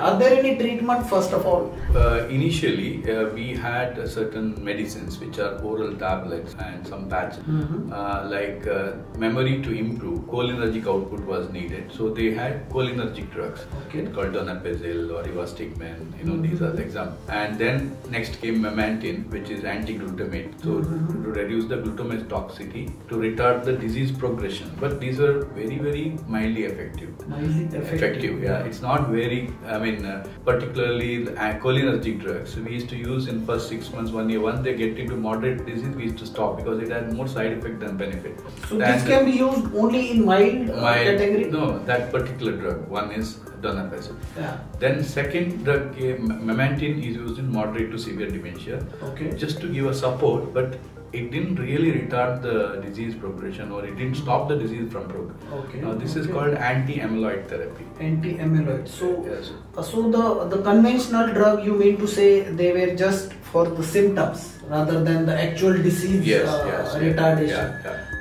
Are there any treatment first of all? Uh, initially, uh, we had uh, certain medicines which are oral tablets and some patches. Mhm. Uh, like uh, memory to improve, cholinergic output was needed. So they had cholinergic drugs Okay. called donepezil or rivastigmine. You know, Mhm. these are the examples. And then next came memantine, which is anti-glutamate. So Mhm. to reduce the glutamate toxicity, to retard the disease progression. But these are very, very mildly effective Mildly effective. effective. Yeah, it's not very. I mean, uh, particularly the cholinergic drugs we used to use in first six months, one year. Once they get into moderate disease, we used to stop because it had more side effect than benefit. So Than this can be used only in mild, uh, my category? no that particular drug. One is donepezil. Yeah. Then second drug, uh, memantine, is used in moderate to severe dementia, Okay. just to give a support, but it didn't really retard the disease progression or it didn't stop the disease from progressing. Okay, Now this is called anti-amyloid therapy. Anti-amyloid. So, Yes. uh, so the the conventional drug you mean to say they were just for the symptoms rather than the actual disease Yes, uh, yes, retardation. yeah, yeah.